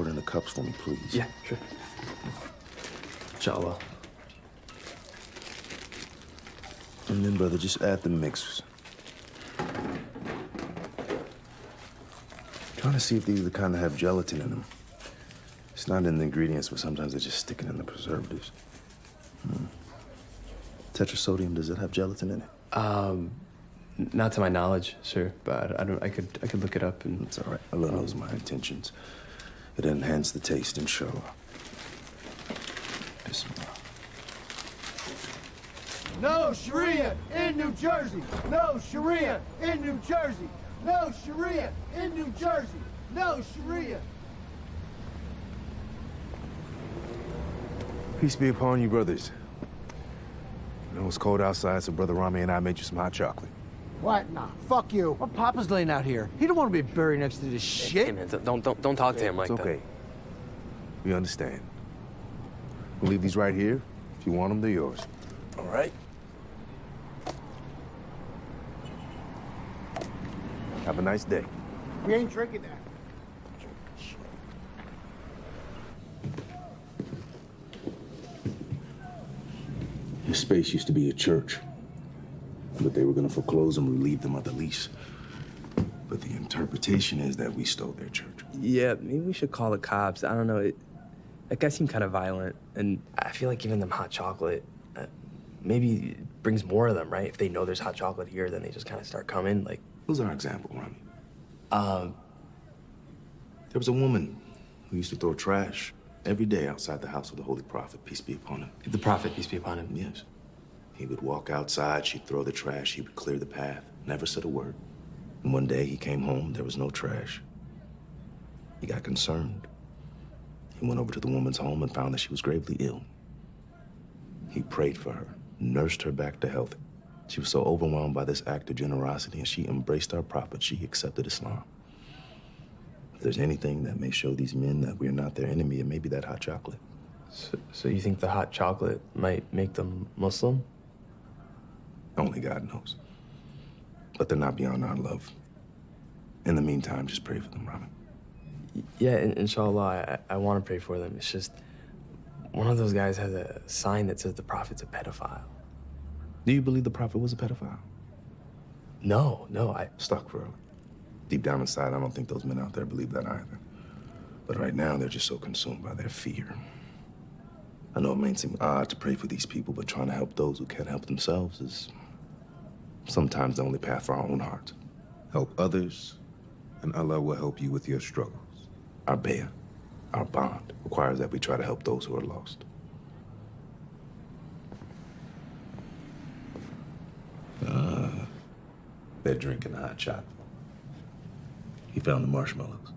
pour it in the cups for me, please? Yeah, sure. Inshallah. And then, brother, just add the mix. Trying to see if these are the kind that have gelatin in them. It's not in the ingredients, but sometimes they're just stick it in the preservatives. Hmm. Tetrasodium, does it have gelatin in it? Um, not to my knowledge, sir, but I don't. I could. I could look it up and. It's all right. I Allah knows my intentions. It enhances the taste, inshallah. Bismillah. No Sharia in New Jersey. No Sharia in New Jersey. No Sharia in New Jersey. No Sharia. Peace be upon you, brothers. You know, it's cold outside, so Brother Ramy and I made you some hot chocolate. What? Nah, fuck you. What Papa's laying out here? He don't want to be buried next to this shit. Hey, man, don't don't don't talk to him like it's okay. We understand. We'll leave these right here. If you want them, they're yours. All right. Have a nice day. We ain't drinking that. This space used to be a church, but they were going to foreclose and relieve them of the lease. But the interpretation is that we stole their church. Yeah, maybe we should call the cops. I don't know. It, that guy seemed kind of violent, and I feel like giving them hot chocolate uh, maybe brings more of them, right? If they know there's hot chocolate here, then they just kind of start coming. Like, Who's our example, Ramy? um, There was a woman who used to throw trash every day outside the house of the Holy Prophet, peace be upon him. the prophet, peace be upon him. Yes. He would walk outside, she'd throw the trash, he would clear the path, never said a word. And one day he came home, there was no trash. He got concerned. He went over to the woman's home and found that she was gravely ill. He prayed for her, nursed her back to health. She was so overwhelmed by this act of generosity and she embraced our prophet. She accepted Islam. If there's anything that may show these men that we're not their enemy, it may be that hot chocolate. So, so you think the hot chocolate might make them Muslim? Only God knows. But they're not beyond our love. In the meantime, just pray for them, Robin. Yeah, in- inshallah, I, I want to pray for them. It's just one of those guys has a sign that says the prophet's a pedophile. Do you believe the prophet was a pedophile? No, no, I. Stuck for Deep down inside, I don't think those men out there believe that either. But right now, they're just so consumed by their fear. I know it may seem odd to pray for these people, but trying to help those who can't help themselves is sometimes the only path for our own hearts. Help others, and Allah will help you with your struggles. Our bayah, our bond, requires that we try to help those who are lost. Ah, they're drinking hot chocolate. He found the marshmallows.